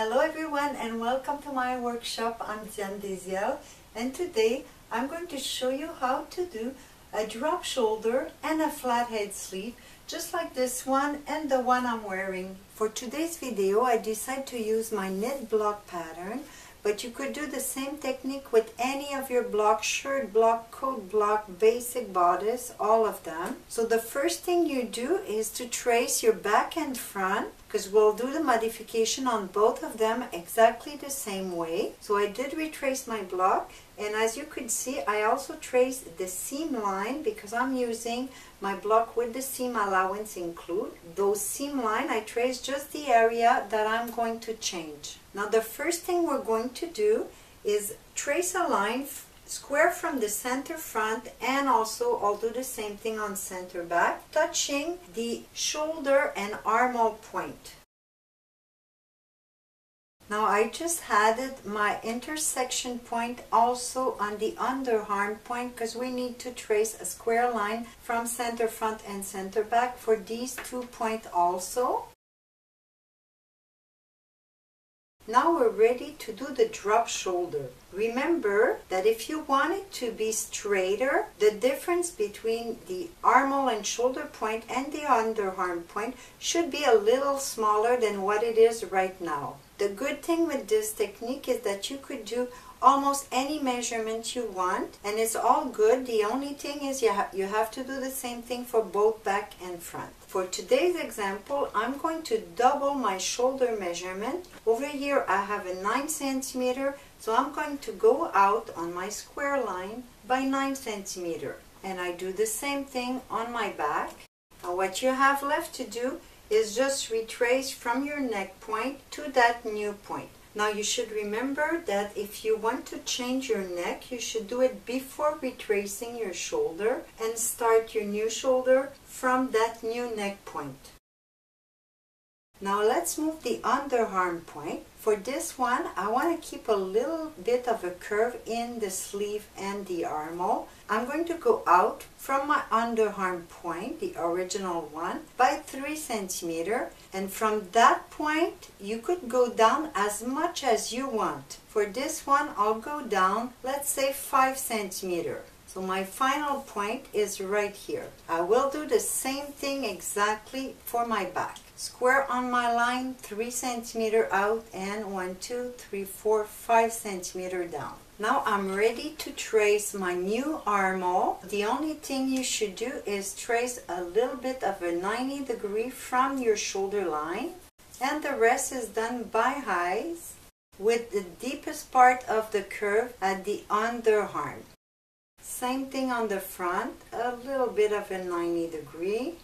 Hello everyone and welcome to my workshop. I'm Diane Deziel and today I'm going to show you how to do a drop shoulder and a flat head sleeve just like this one and the one I'm wearing. For today's video I decided to use my knit block pattern but you could do the same technique with any of your block, shirt block, coat block, basic bodice, all of them. So the first thing you do is to trace your back and front because we'll do the modification on both of them exactly the same way. So I did retrace my block and as you could see I also traced the seam line because I'm using my block with the seam allowance include. Those seam line I traced just the area that I'm going to change. Now the first thing we're going to do is trace a line square from the center front and also I'll do the same thing on center back touching the shoulder and armhole point. Now I just added my intersection point also on the underarm point because we need to trace a square line from center front and center back for these two points also. Now we're ready to do the drop shoulder. Remember that if you want it to be straighter, the difference between the armhole and shoulder point and the underarm point should be a little smaller than what it is right now. The good thing with this technique is that you could do almost any measurement you want and it's all good. The only thing is you, ha you have to do the same thing for both back and front. For today's example, I'm going to double my shoulder measurement. Over here I have a 9 centimeter, so I'm going to go out on my square line by 9 centimeter. And I do the same thing on my back. Now what you have left to do is just retrace from your neck point to that new point. Now you should remember that if you want to change your neck, you should do it before retracing your shoulder and start your new shoulder from that new neck point. Now let's move the underarm point. For this one, I want to keep a little bit of a curve in the sleeve and the armhole. I'm going to go out from my underarm point, the original one, by 3 centimeter. And from that point, you could go down as much as you want. For this one, I'll go down, let's say 5 centimeter. So my final point is right here. I will do the same thing exactly for my back. Square on my line, 3 centimeter out and 1, 2, 3, 4, 5 centimeter down. Now I'm ready to trace my new armhole. The only thing you should do is trace a little bit of a 90 degree from your shoulder line and the rest is done by eyes with the deepest part of the curve at the underarm. Same thing on the front, a little bit of a 90 degree.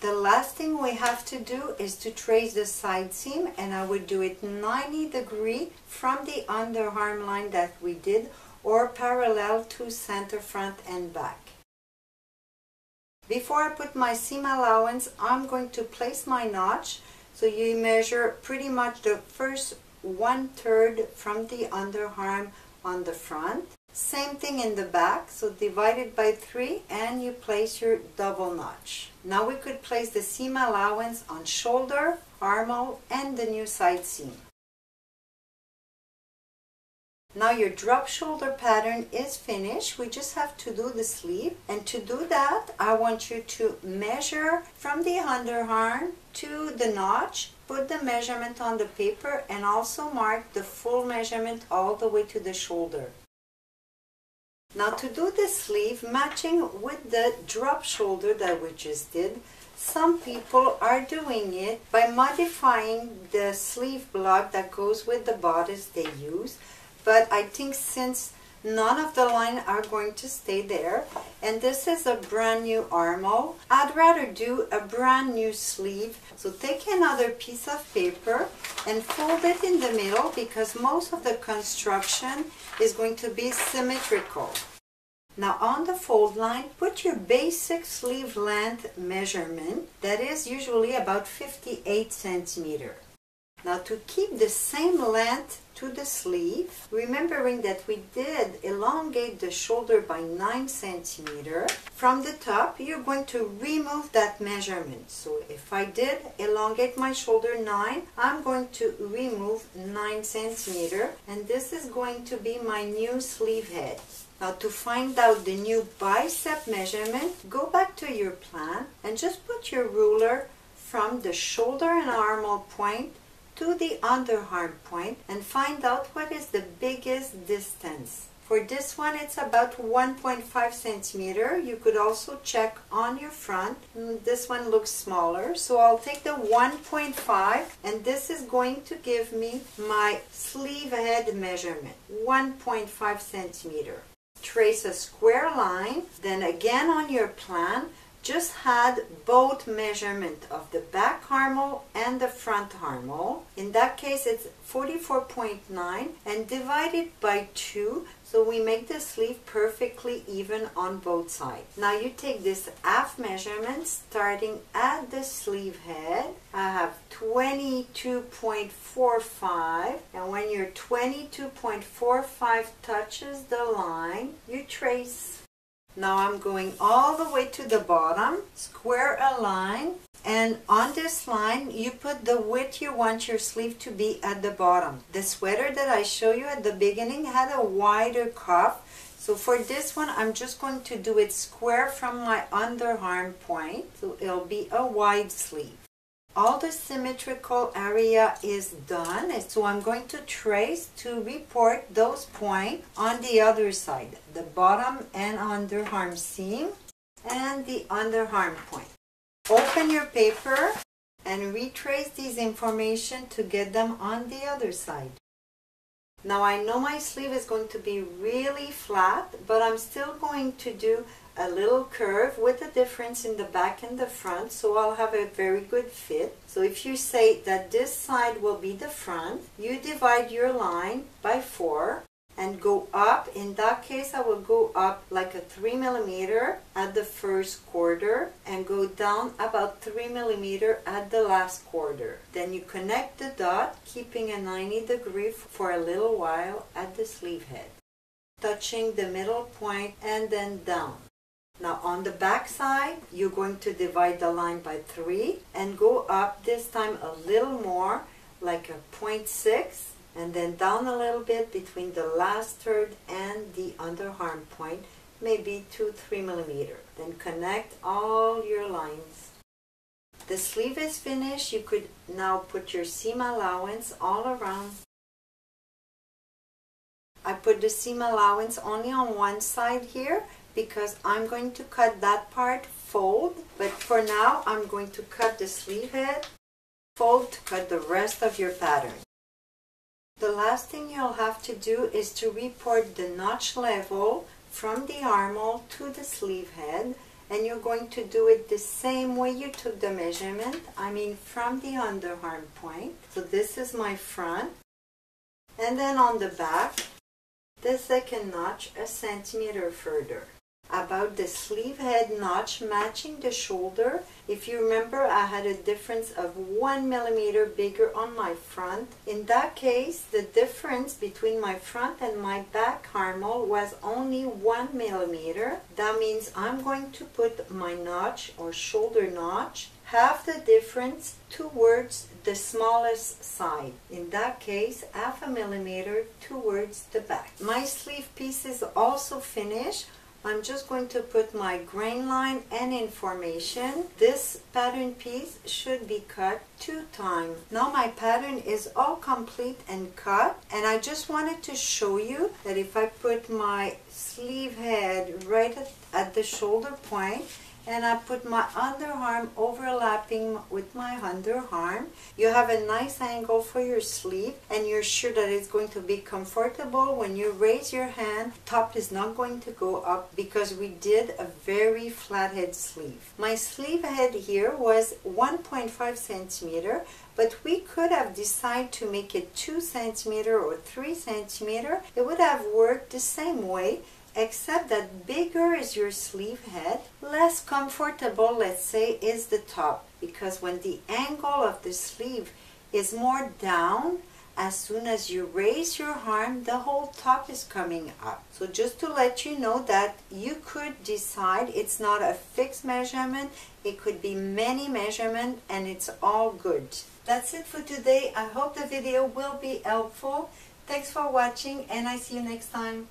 The last thing we have to do is to trace the side seam and I would do it 90 degree from the underarm line that we did or parallel to center front and back. Before I put my seam allowance, I'm going to place my notch. So you measure pretty much the first one third from the underarm on the front. Same thing in the back, so divide it by 3 and you place your double notch. Now we could place the seam allowance on shoulder, armhole and the new side seam. Now your drop shoulder pattern is finished. We just have to do the sleeve. And to do that, I want you to measure from the underarm to the notch, put the measurement on the paper and also mark the full measurement all the way to the shoulder. Now to do the sleeve matching with the drop shoulder that we just did, some people are doing it by modifying the sleeve block that goes with the bodice they use. But I think since none of the line are going to stay there, and this is a brand new armhole, I'd rather do a brand new sleeve. So take another piece of paper and fold it in the middle because most of the construction is going to be symmetrical. Now on the fold line, put your basic sleeve length measurement, that is usually about 58 centimeter. Now to keep the same length to the sleeve, remembering that we did elongate the shoulder by 9 centimeter, from the top you're going to remove that measurement. So if I did elongate my shoulder 9, I'm going to remove 9 centimeter and this is going to be my new sleeve head. Now to find out the new bicep measurement, go back to your plan and just put your ruler from the shoulder and armhole point to the underarm point and find out what is the biggest distance. For this one, it's about 1.5 centimeter. You could also check on your front. Mm, this one looks smaller, so I'll take the 1.5 and this is going to give me my sleeve head measurement, 1.5 centimeter. Trace a square line, then again on your plan, just had both measurement of the back armhole and the front armhole. In that case, it's 44.9 and divided by 2, so we make the sleeve perfectly even on both sides. Now you take this half measurement starting at the sleeve head. I have 22.45 and when your 22.45 touches the line, you trace now I'm going all the way to the bottom, square a line, and on this line you put the width you want your sleeve to be at the bottom. The sweater that I show you at the beginning had a wider cuff, so for this one I'm just going to do it square from my underarm point, so it'll be a wide sleeve all the symmetrical area is done so I'm going to trace to report those points on the other side the bottom and underarm seam and the underarm point. Open your paper and retrace these information to get them on the other side. Now I know my sleeve is going to be really flat but I'm still going to do a little curve with a difference in the back and the front so I'll have a very good fit. So if you say that this side will be the front, you divide your line by 4 and go up. In that case I will go up like a 3 millimeter at the first quarter and go down about 3 millimeter at the last quarter. Then you connect the dot keeping a 90 degree for a little while at the sleeve head touching the middle point and then down. Now on the back side, you're going to divide the line by 3 and go up this time a little more, like a 0.6, and then down a little bit between the last third and the underarm point, maybe 2-3 millimeter. Then connect all your lines. The sleeve is finished. You could now put your seam allowance all around. I put the seam allowance only on one side here because I'm going to cut that part fold but for now I'm going to cut the sleeve head fold to cut the rest of your pattern. The last thing you'll have to do is to report the notch level from the armhole to the sleeve head and you're going to do it the same way you took the measurement I mean from the underarm point. So this is my front and then on the back the second notch a centimeter further about the sleeve head notch matching the shoulder. If you remember, I had a difference of one millimeter bigger on my front. In that case, the difference between my front and my back armhole was only one millimeter. That means I'm going to put my notch or shoulder notch half the difference towards the smallest side. In that case, half a millimeter towards the back. My sleeve piece is also finished. I'm just going to put my grain line and information. This pattern piece should be cut two times. Now my pattern is all complete and cut and I just wanted to show you that if I put my sleeve head right at, at the shoulder point and I put my underarm overlapping with my underarm. You have a nice angle for your sleeve and you're sure that it's going to be comfortable when you raise your hand. Top is not going to go up because we did a very flathead sleeve. My sleeve head here was 1.5 centimeter but we could have decided to make it 2 centimeter or 3 centimeter. It would have worked the same way except that bigger is your sleeve head, less comfortable, let's say, is the top. Because when the angle of the sleeve is more down as soon as you raise your arm, the whole top is coming up. So just to let you know that you could decide, it's not a fixed measurement, it could be many measurements and it's all good. That's it for today. I hope the video will be helpful. Thanks for watching and I see you next time.